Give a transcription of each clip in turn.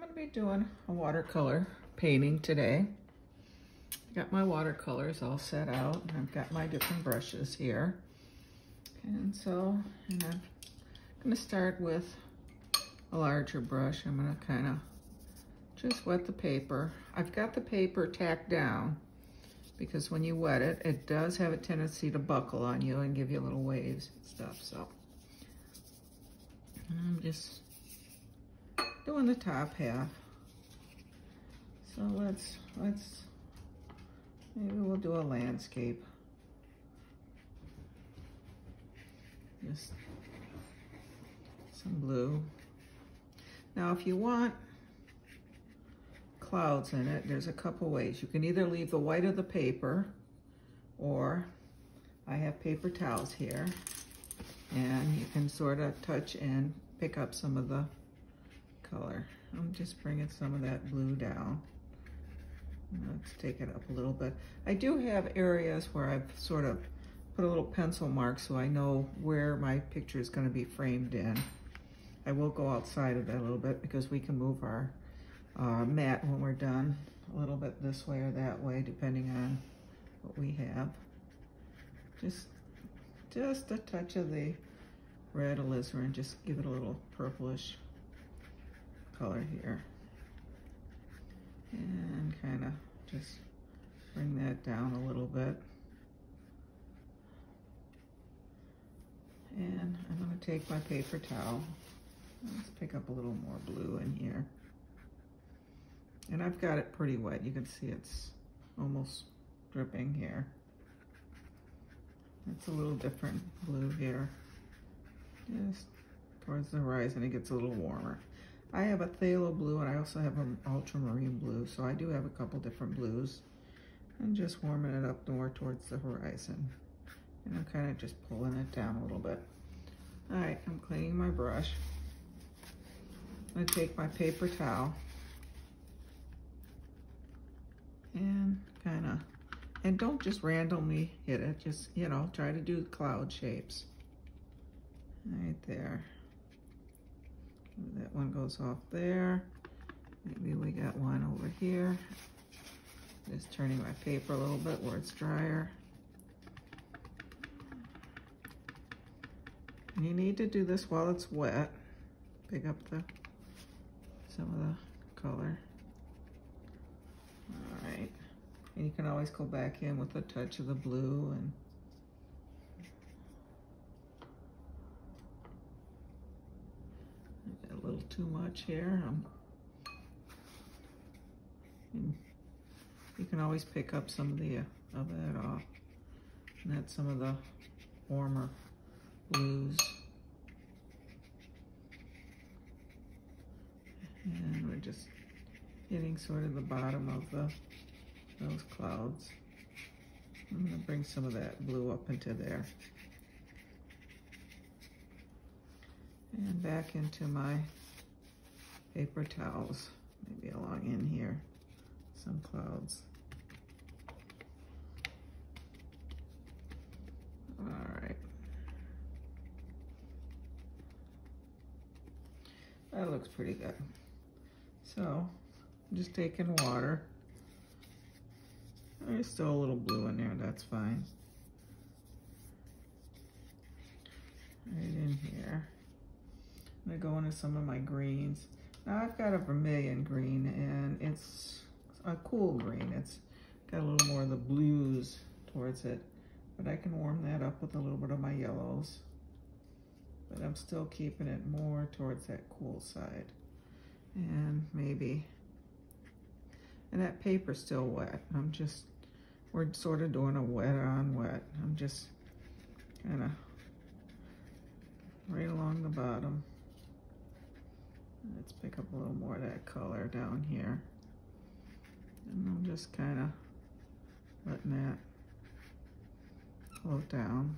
I'm gonna be doing a watercolor painting today. Got my watercolors all set out. And I've got my different brushes here. And so, and I'm gonna start with a larger brush. I'm gonna kind of just wet the paper. I've got the paper tacked down because when you wet it, it does have a tendency to buckle on you and give you little waves and stuff, so. I'm just doing the top half. So let's, let's, maybe we'll do a landscape. Just some blue. Now if you want clouds in it, there's a couple ways. You can either leave the white of the paper or I have paper towels here and you can sort of touch and pick up some of the color. I'm just bringing some of that blue down. Let's take it up a little bit. I do have areas where I've sort of put a little pencil mark so I know where my picture is going to be framed in. I will go outside of that a little bit because we can move our uh, mat when we're done a little bit this way or that way depending on what we have. Just, just a touch of the red alizarin, just give it a little purplish color here. And kind of just bring that down a little bit. And I'm going to take my paper towel. Let's pick up a little more blue in here. And I've got it pretty wet. You can see it's almost dripping here. It's a little different blue here. Just towards the horizon, it gets a little warmer. I have a phthalo blue and I also have an ultramarine blue, so I do have a couple different blues. I'm just warming it up more towards the horizon. And I'm kind of just pulling it down a little bit. All right, I'm cleaning my brush. I'm gonna take my paper towel and kind of, and don't just randomly hit it, just, you know, try to do cloud shapes. Right there. That one goes off there. Maybe we got one over here. Just turning my paper a little bit where it's drier. You need to do this while it's wet. Pick up the some of the color. All right. And you can always go back in with a touch of the blue and a little too much here. Um, you can always pick up some of the uh, of that off. And that's some of the warmer blues. And we're just getting sort of the bottom of the those clouds. I'm gonna bring some of that blue up into there. And back into my paper towels, maybe along in here, some clouds. All right. That looks pretty good. So, I'm just taking water. There's still a little blue in there, that's fine. Right in here. I'm gonna go into some of my greens. Now I've got a viridian green and it's a cool green. It's got a little more of the blues towards it, but I can warm that up with a little bit of my yellows. But I'm still keeping it more towards that cool side. And maybe, and that paper's still wet. I'm just, we're sort of doing a wet on wet. I'm just kind of right along the bottom. Let's pick up a little more of that color down here. And I'm just kind of letting that float down.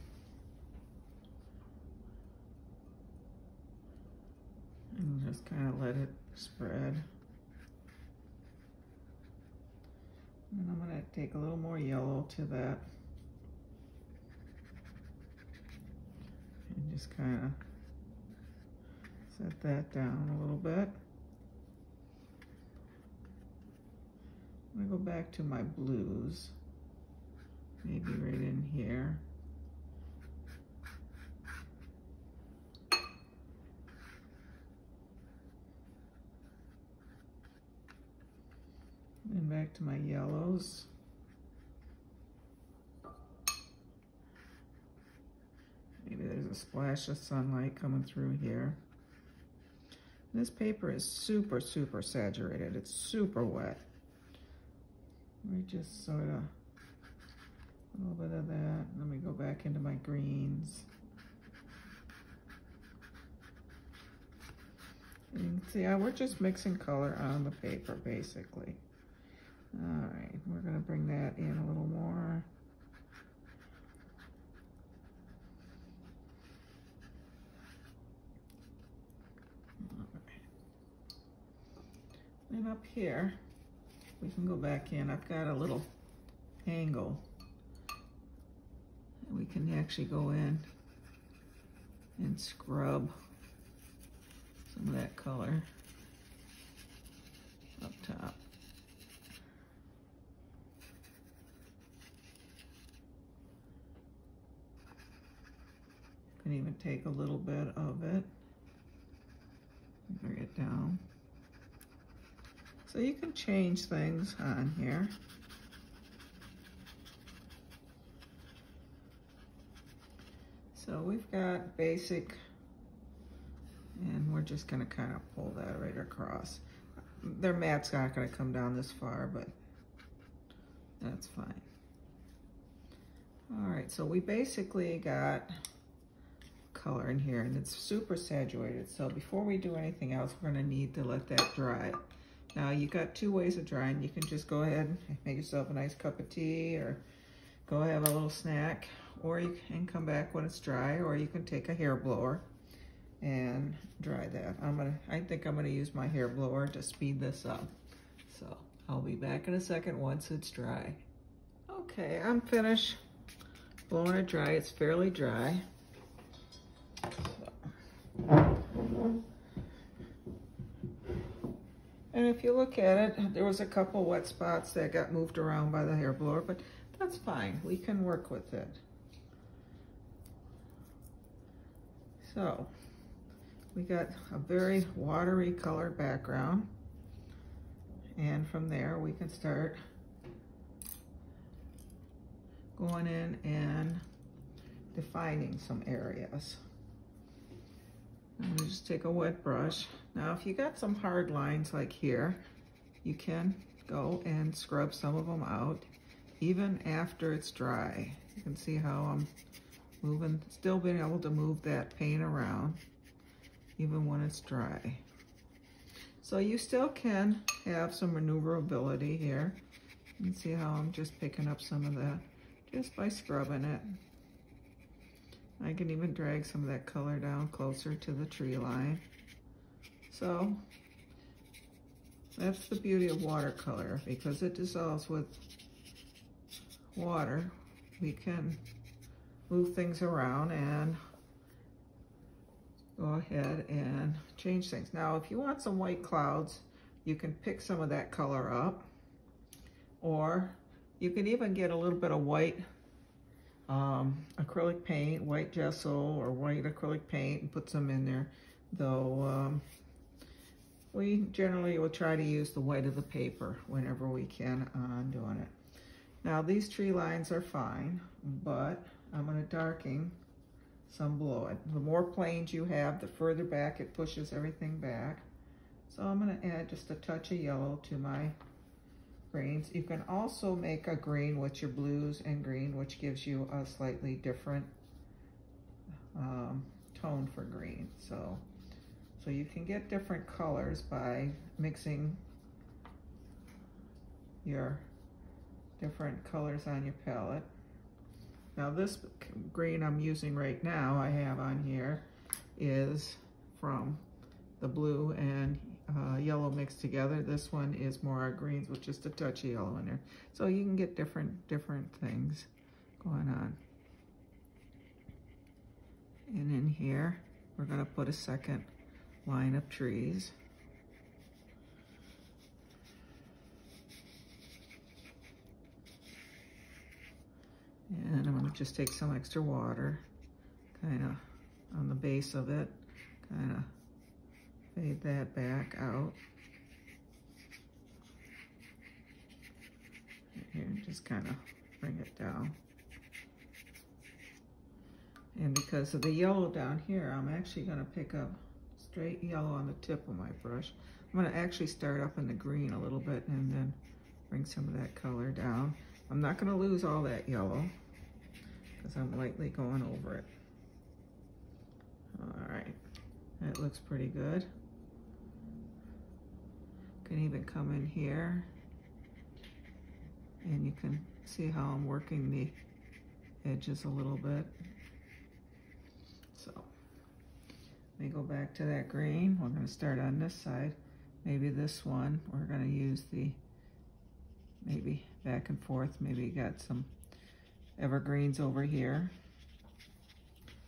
And just kind of let it spread. And I'm going to take a little more yellow to that. And just kind of set that down a little bit. I'm gonna go back to my blues. Maybe right in here. And back to my yellows. Maybe there's a splash of sunlight coming through here. This paper is super, super saturated. It's super wet. We just sort of, a little bit of that. Let me go back into my greens. You can see how we're just mixing color on the paper, basically. All right, we're gonna bring that in a little more. Up here, we can go back in. I've got a little angle. And we can actually go in and scrub some of that color up top. Can even take a little bit of it, bring it down. So you can change things on here. So we've got basic, and we're just gonna kind of pull that right across. Their mat's not gonna come down this far, but that's fine. All right, so we basically got color in here and it's super saturated. So before we do anything else, we're gonna need to let that dry. Now you got two ways of drying. You can just go ahead and make yourself a nice cup of tea or go have a little snack or you can come back when it's dry or you can take a hair blower and dry that. I'm gonna, I think I'm gonna use my hair blower to speed this up. So I'll be back in a second once it's dry. Okay, I'm finished blowing it dry. It's fairly dry. And if you look at it, there was a couple wet spots that got moved around by the hair blower, but that's fine. We can work with it. So, we got a very watery color background. And from there, we can start going in and defining some areas. Just take a wet brush. Now, if you got some hard lines like here, you can go and scrub some of them out, even after it's dry. You can see how I'm moving, still being able to move that paint around, even when it's dry. So you still can have some maneuverability here. You can see how I'm just picking up some of that just by scrubbing it. I can even drag some of that color down closer to the tree line. So that's the beauty of watercolor because it dissolves with water. We can move things around and go ahead and change things. Now, if you want some white clouds, you can pick some of that color up or you can even get a little bit of white um, acrylic paint, white gesso or white acrylic paint and put some in there. Though um, we generally will try to use the white of the paper whenever we can on doing it. Now these tree lines are fine, but I'm gonna darken some below it. The more planes you have, the further back it pushes everything back. So I'm gonna add just a touch of yellow to my greens. You can also make a green with your blues and green, which gives you a slightly different um, tone for green. So, so you can get different colors by mixing your different colors on your palette. Now this green I'm using right now, I have on here, is from the blue and uh, yellow mixed together. This one is more greens with just a touch of yellow in there. So you can get different, different things going on. And in here, we're gonna put a second line of trees. And I'm gonna just take some extra water, kind of on the base of it, kind of fade that back out. Here, just kind of bring it down. And because of the yellow down here, I'm actually gonna pick up straight yellow on the tip of my brush. I'm gonna actually start up in the green a little bit and then bring some of that color down. I'm not gonna lose all that yellow because I'm lightly going over it. All right, that looks pretty good. Can even come in here and you can see how I'm working the edges a little bit. So let me go back to that green. We're gonna start on this side. Maybe this one, we're gonna use the, maybe back and forth. Maybe got some evergreens over here.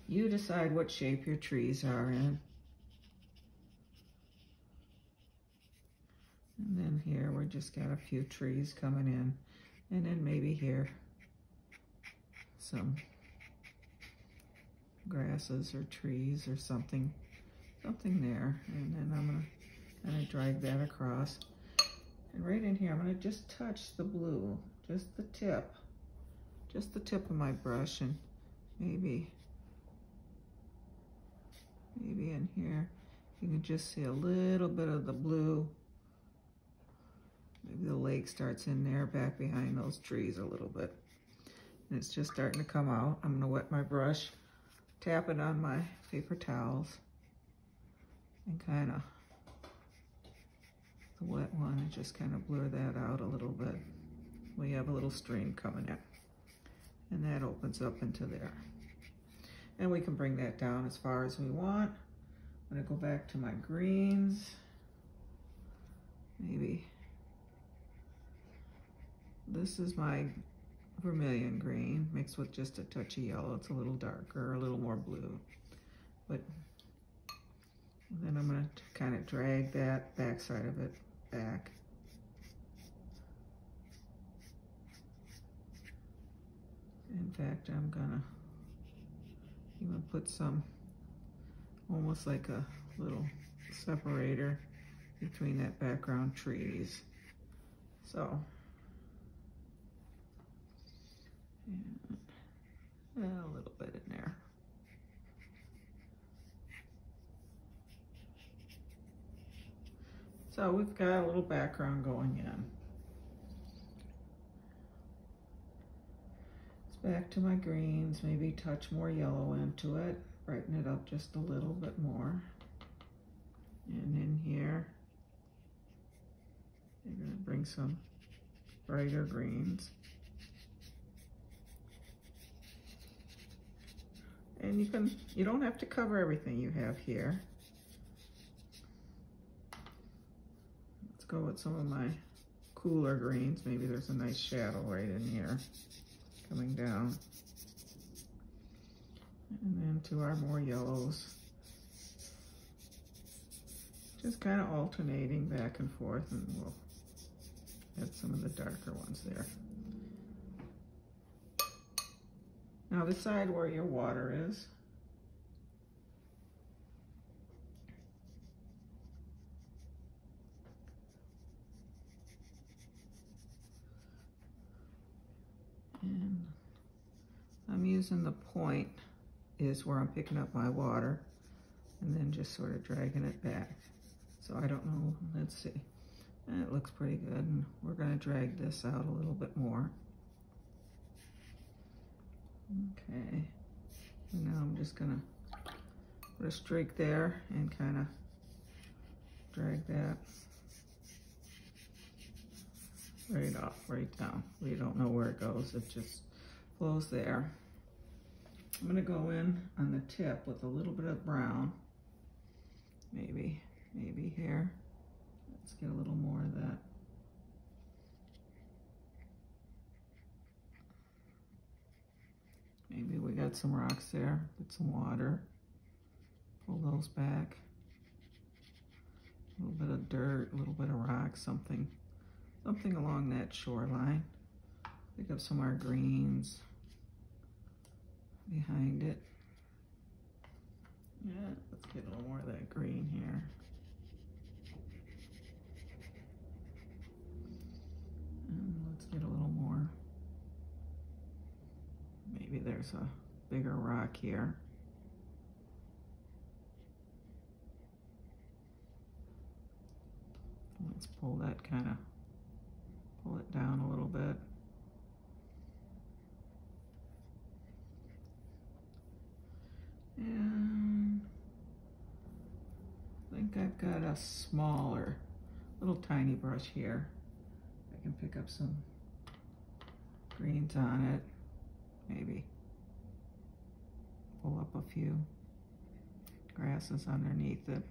You decide what shape your trees are in. And then here, we just got a few trees coming in. And then maybe here, some grasses or trees or something, something there. And then I'm gonna kind of drag that across. And right in here, I'm gonna just touch the blue, just the tip, just the tip of my brush and maybe, maybe in here, you can just see a little bit of the blue. Maybe the lake starts in there back behind those trees a little bit. And it's just starting to come out. I'm gonna wet my brush tap it on my paper towels and kind of the wet one and just kind of blur that out a little bit. We have a little stream coming in and that opens up into there. And we can bring that down as far as we want. I'm gonna go back to my greens. Maybe this is my viridian green mixed with just a touch of yellow. It's a little darker, a little more blue. But then I'm going to kind of drag that back side of it back. In fact, I'm going to even put some, almost like a little separator between that background trees. So and a little bit in there. So we've got a little background going in. It's back to my greens, maybe touch more yellow into it, brighten it up just a little bit more. And in here, you're gonna bring some brighter greens. And you can, you don't have to cover everything you have here. Let's go with some of my cooler greens. Maybe there's a nice shadow right in here coming down. And then to our more yellows. Just kind of alternating back and forth and we'll add some of the darker ones there. Now decide where your water is. And I'm using the point is where I'm picking up my water and then just sort of dragging it back. So I don't know, let's see. It looks pretty good. And we're gonna drag this out a little bit more. Okay, and now I'm just gonna put a streak there and kind of drag that right off, right down. We don't know where it goes, it just flows there. I'm gonna go in on the tip with a little bit of brown, maybe, maybe here. Let's get a little more of that. Maybe we got some rocks there, put some water, pull those back. A little bit of dirt, a little bit of rock, something, something along that shoreline. Pick up some of our greens. behind it. Yeah, let's get a little more of that green here. And let's get a little more. Maybe there's a bigger rock here. Let's pull that kind of, pull it down a little bit. And I think I've got a smaller, little tiny brush here. I can pick up some greens on it, maybe. Pull up a few grasses underneath it.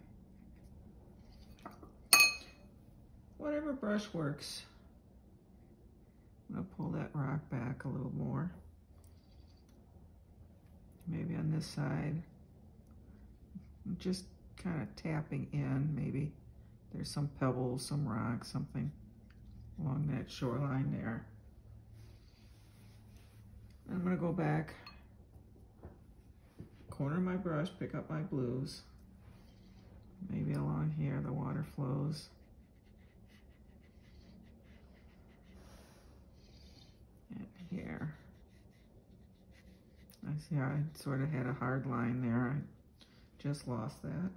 Whatever brush works. I'm gonna pull that rock back a little more maybe on this side. I'm Just kind of tapping in, maybe there's some pebbles, some rocks, something along that shoreline there. I'm gonna go back, corner my brush, pick up my blues. Maybe along here the water flows. And here. I see I sort of had a hard line there. I just lost that.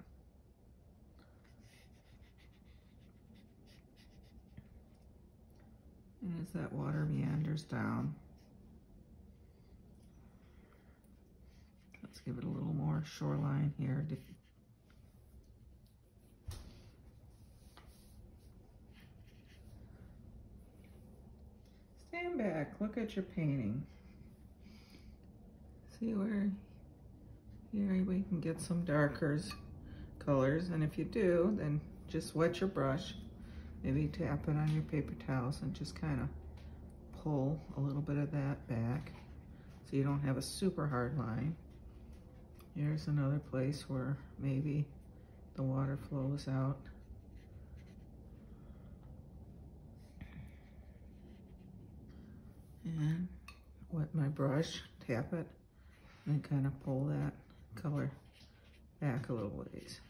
And as that water meanders down, let's give it a little more shoreline here. Stand back, look at your painting. See where here we can get some darker colors. And if you do, then just wet your brush. Maybe tap it on your paper towels and just kind of pull a little bit of that back so you don't have a super hard line. Here's another place where maybe the water flows out. And wet my brush, tap it and kind of pull that color back a little ways.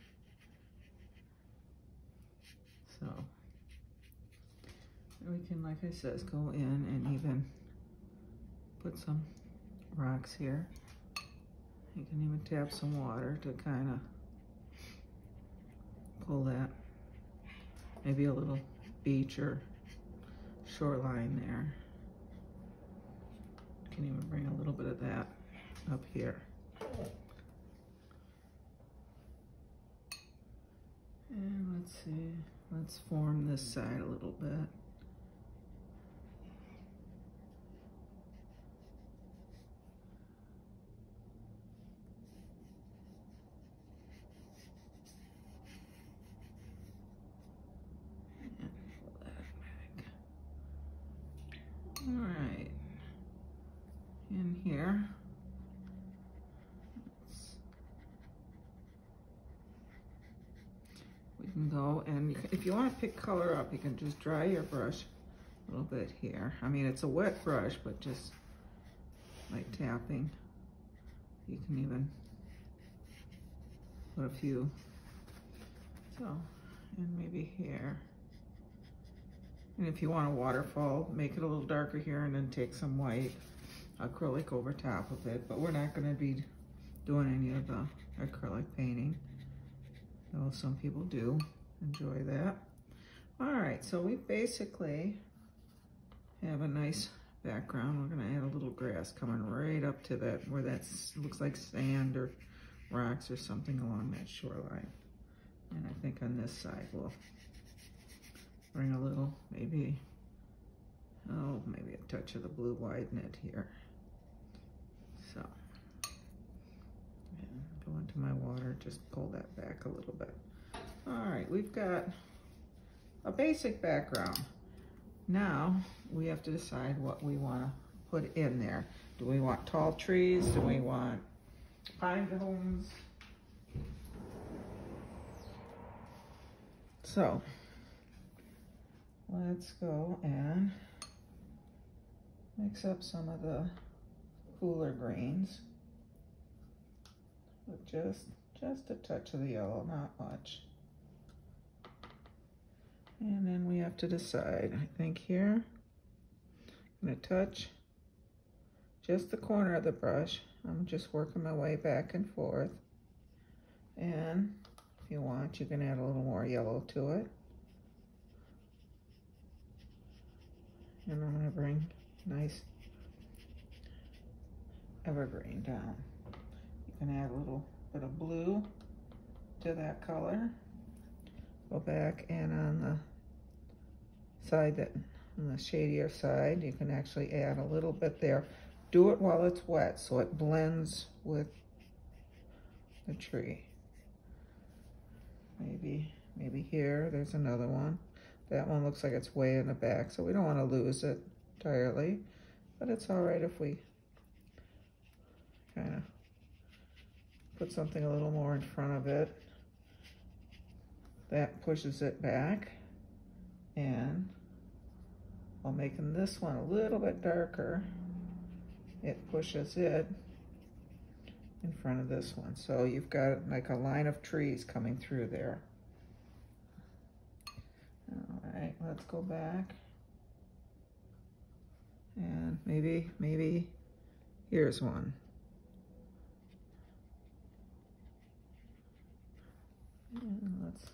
So we can, like I says, go in and even put some rocks here. You can even tap some water to kind of pull that, maybe a little beach or shoreline there. You can even bring a little bit of that up here. And let's see, let's form this side a little bit. All right, in here. can go and if you want to pick color up, you can just dry your brush a little bit here. I mean, it's a wet brush, but just like tapping. You can even put a few. So, and maybe here. And if you want a waterfall, make it a little darker here and then take some white acrylic over top of it. But we're not going to be doing any of the acrylic painting though some people do enjoy that. All right, so we basically have a nice background. We're gonna add a little grass coming right up to that, where that looks like sand or rocks or something along that shoreline. And I think on this side we'll bring a little, maybe, oh, maybe a touch of the blue widen it here. So go into my water, just pull that back a little bit. All right, we've got a basic background. Now we have to decide what we want to put in there. Do we want tall trees? Do we want pine cones? So let's go and mix up some of the cooler greens. with just, just a touch of the yellow, not much. And then we have to decide, I think here, I'm gonna touch just the corner of the brush. I'm just working my way back and forth. And if you want, you can add a little more yellow to it. And I'm gonna bring nice evergreen down. You can add a little bit of blue to that color. Go back and on the side that, on the shadier side, you can actually add a little bit there. Do it while it's wet so it blends with the tree. Maybe, maybe here, there's another one. That one looks like it's way in the back, so we don't want to lose it entirely. But it's all right if we kind of put something a little more in front of it. That pushes it back. And while making this one a little bit darker, it pushes it in front of this one. So you've got like a line of trees coming through there. All right, let's go back. And maybe, maybe here's one. Let's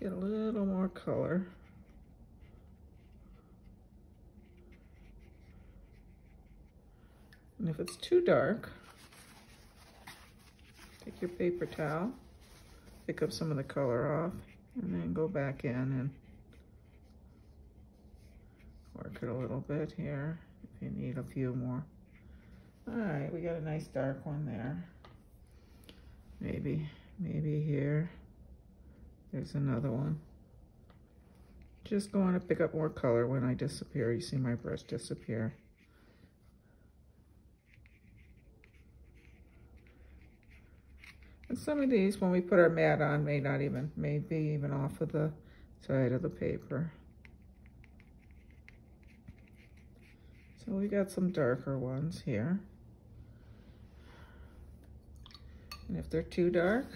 get a little more color. And if it's too dark, take your paper towel, pick up some of the color off, and then go back in and work it a little bit here if you need a few more. All right, we got a nice dark one there. Maybe, maybe here. There's another one. Just going to pick up more color when I disappear. You see my brush disappear. And some of these, when we put our mat on, may not even, may be even off of the side of the paper. So we got some darker ones here. And if they're too dark,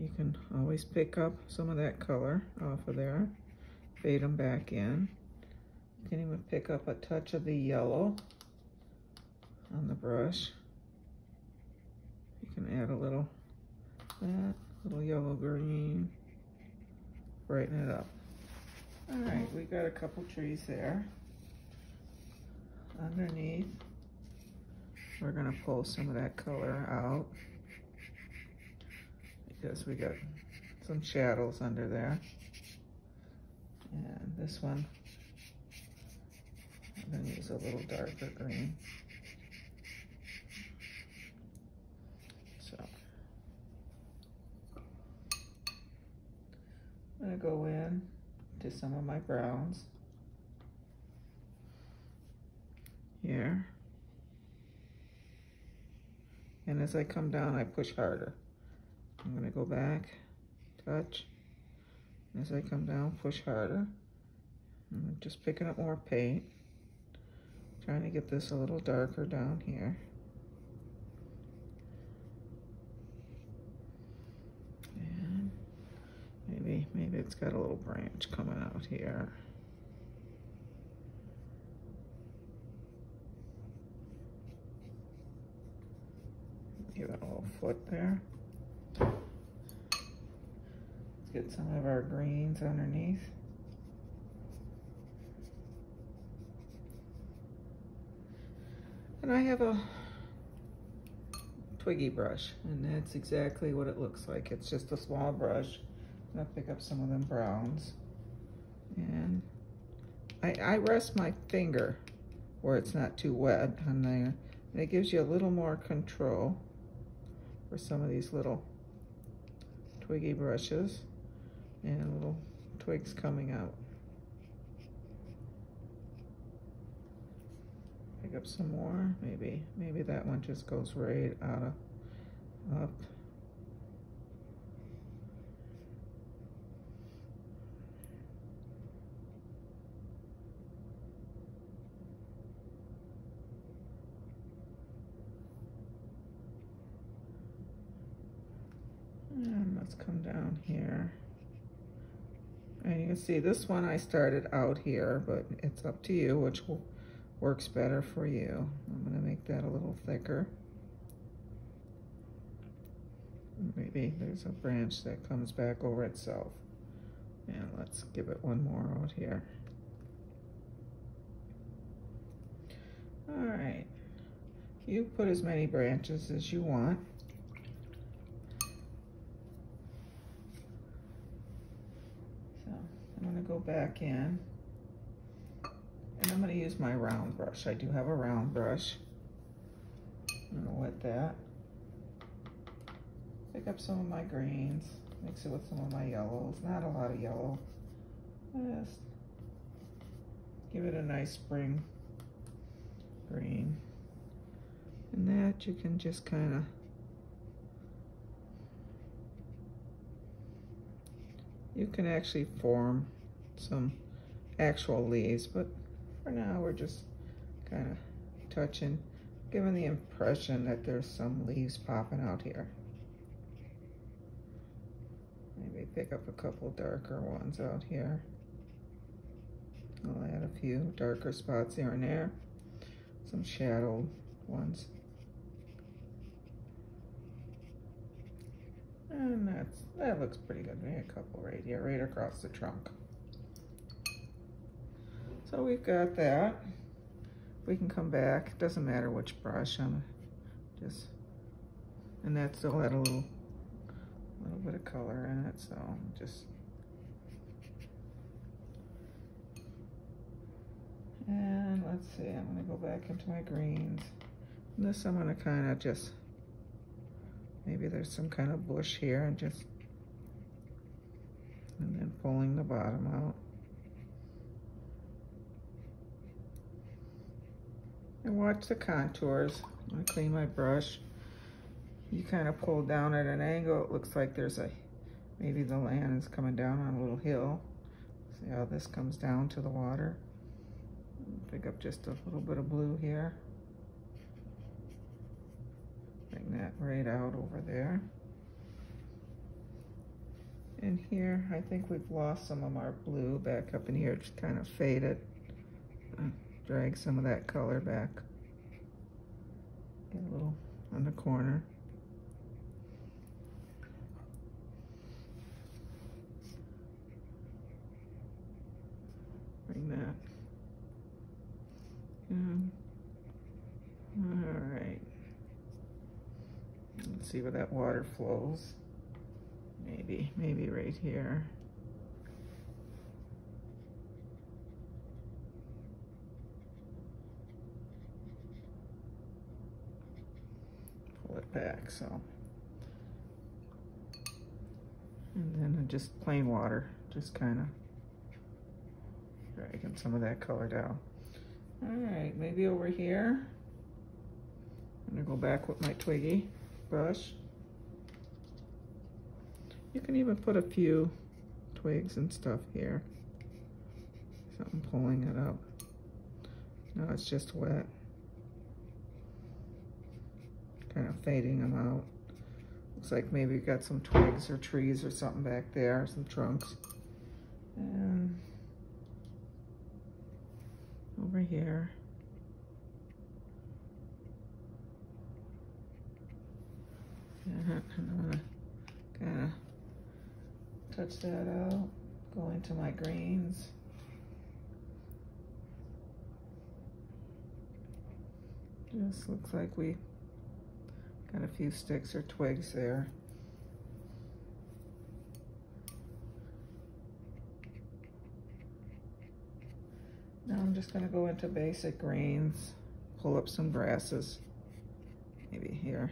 you can always pick up some of that color off of there, fade them back in. You can even pick up a touch of the yellow on the brush You can add a little that, little yellow green, brighten it up. All right, we got a couple trees there. Underneath, we're gonna pull some of that color out because we got some shadows under there. And this one, I'm gonna use a little darker green. So I'm gonna go in to some of my browns here. And as I come down, I push harder. I'm gonna go back, touch. As I come down, push harder. I'm just picking up more paint. Trying to get this a little darker down here. Maybe, maybe it's got a little branch coming out here. Give it a little foot there. Let's get some of our greens underneath. And I have a twiggy brush, and that's exactly what it looks like. It's just a small brush I'm gonna pick up some of them browns. And I, I rest my finger where it's not too wet on there. And it gives you a little more control for some of these little twiggy brushes and little twigs coming out. Pick up some more, maybe, maybe that one just goes right out of, up And let's come down here. You can see this one I started out here, but it's up to you which works better for you. I'm gonna make that a little thicker. Maybe there's a branch that comes back over itself. And let's give it one more out here. All right, you put as many branches as you want. So I'm gonna go back in and I'm gonna use my round brush. I do have a round brush. I'm gonna wet that. Pick up some of my greens, mix it with some of my yellows, not a lot of yellow. Just give it a nice spring green. And that you can just kind of you can actually form some actual leaves, but for now we're just kind of touching, giving the impression that there's some leaves popping out here. Maybe pick up a couple darker ones out here. I'll add a few darker spots here and there some shadowed ones. And that's, that looks pretty good. Maybe a couple right here, right across the trunk. So we've got that. We can come back. Doesn't matter which brush. I'm just, and that still had a little, little bit of color in it. So just And let's see, I'm gonna go back into my greens. And this I'm gonna kind of just, maybe there's some kind of bush here and just, and then pulling the bottom out. And watch the contours. I'm clean my brush. You kind of pull down at an angle. It looks like there's a, maybe the land is coming down on a little hill. See how this comes down to the water? Pick up just a little bit of blue here. Bring that right out over there. And here, I think we've lost some of our blue back up in here. Just kind of faded. Drag some of that color back. Get a little on the corner. Bring that Mm. All right. Let's see where that water flows. Maybe, maybe right here. Pull it back, so. And then just plain water, just kind of dragging some of that color down. All right, maybe over here. I'm gonna go back with my Twiggy brush. You can even put a few twigs and stuff here. Something pulling it up. No, it's just wet. Kind of fading them out. Looks like maybe you got some twigs or trees or something back there, some trunks. And over here. Uh-huh, I'm gonna kind of touch that out, go into my greens. Just looks like we got a few sticks or twigs there. Now I'm just gonna go into basic greens, pull up some grasses, maybe here.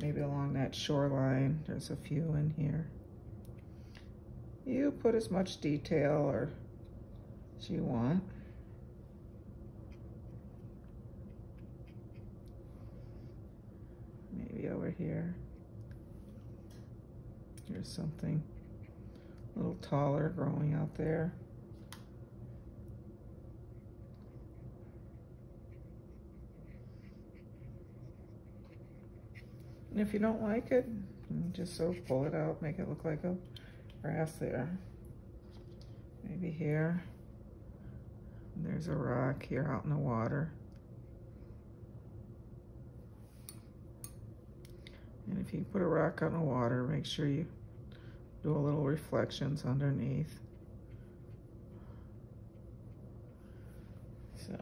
Maybe along that shoreline, there's a few in here. You put as much detail or as you want. Maybe over here. Here's something a little taller growing out there. And if you don't like it, just so pull it out, make it look like a grass there. Maybe here. There's a rock here out in the water. And if you put a rock in the water, make sure you do a little reflections underneath. So.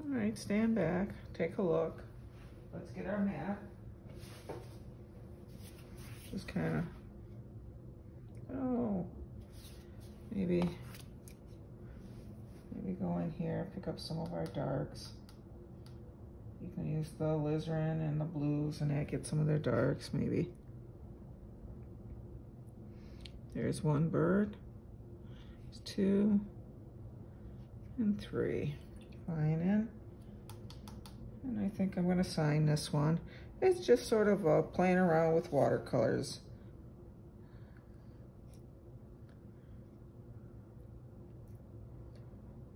All right, stand back, take a look. Let's get our map. Just kind of, oh, maybe, maybe go in here, pick up some of our darks. You can use the alizarin and the blues and that get some of their darks maybe. There's one bird, there's two, and three. Flying in. And I think I'm gonna sign this one. It's just sort of uh, playing around with watercolors.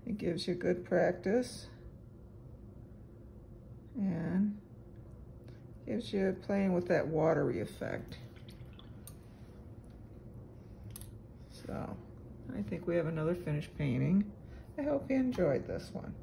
It gives you good practice and gives you playing with that watery effect. So I think we have another finished painting. I hope you enjoyed this one.